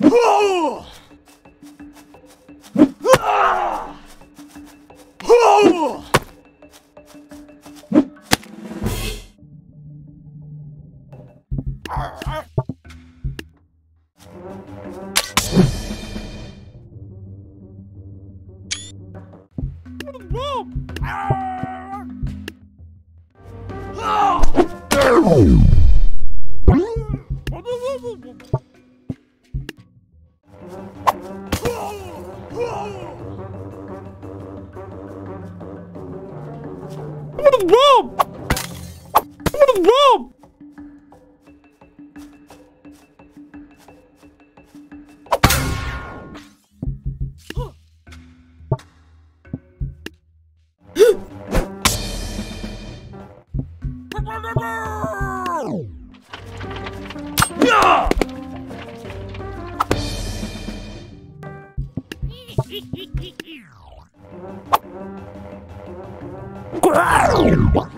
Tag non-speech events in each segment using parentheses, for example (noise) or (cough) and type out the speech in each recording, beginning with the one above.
Whoa! Ah. Oh! Growl!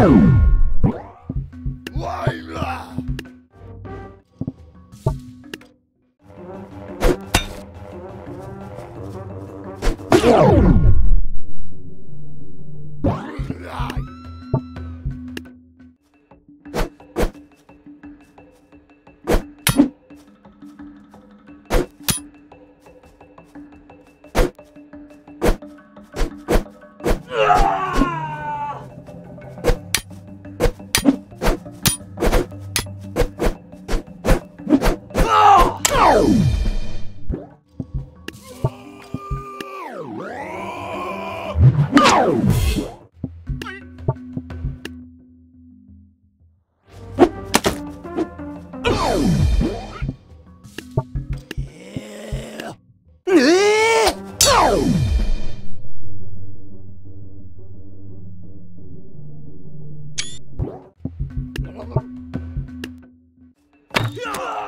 Boom! Yeah!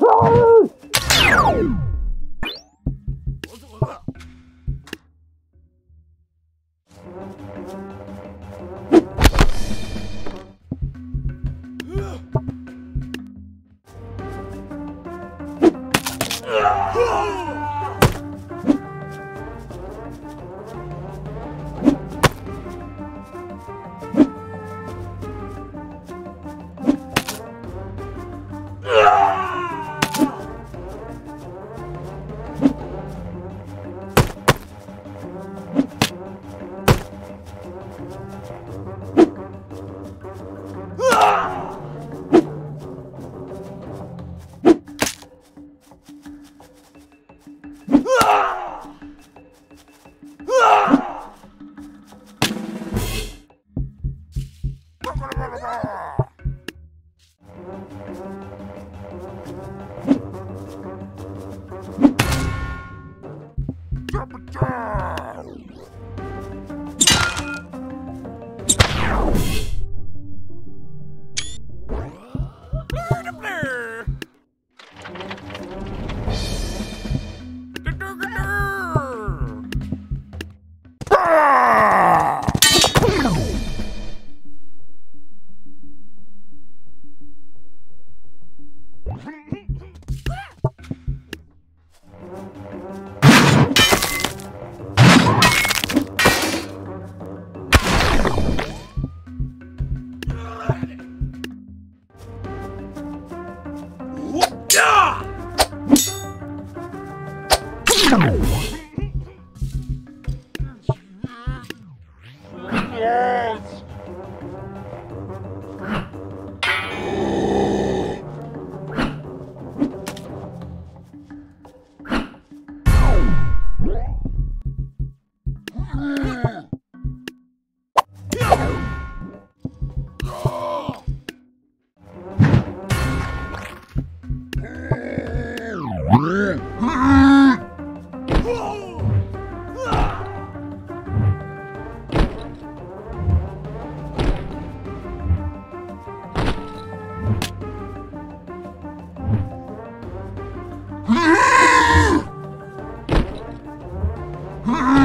Woo! Yes! Ah! (laughs)